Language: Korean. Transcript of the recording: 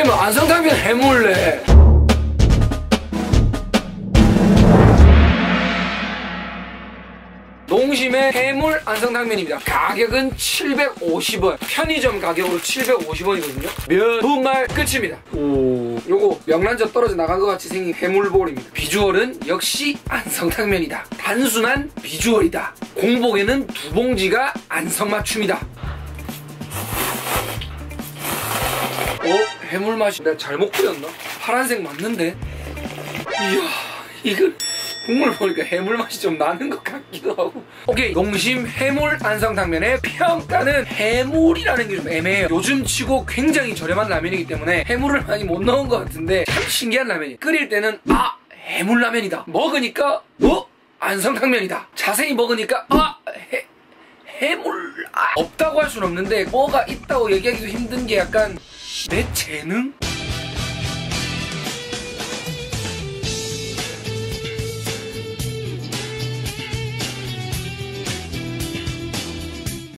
해물 안성탕면 해물래 농심의 해물 안성탕면입니다. 가격은 750원. 편의점 가격으로 750원이거든요. 몇 분말 끝입니다. 오. 요거 명란젓 떨어져 나간 것 같이 생긴 해물볼입니다. 비주얼은 역시 안성탕면이다. 단순한 비주얼이다. 공복에는 두 봉지가 안성맞춤이다. 해물 맛이 내가 잘못 끓였나? 파란색 맞는데? 이야 이거 국물 보니까 해물 맛이 좀 나는 것 같기도 하고 오케이 농심 해물 안성탕면의 평가는 해물이라는 게 좀 애매해요 요즘 치고 굉장히 저렴한 라면이기 때문에 해물을 많이 못 넣은 것 같은데 참 신기한 라면이에요 끓일 때는 아 해물 라면이다 먹으니까 어? 안성탕면이다 자세히 먹으니까 아 해, 해물 아, 없다고 할 수는 없는데 뭐가 있다고 얘기하기도 힘든 게 약간 내 재능?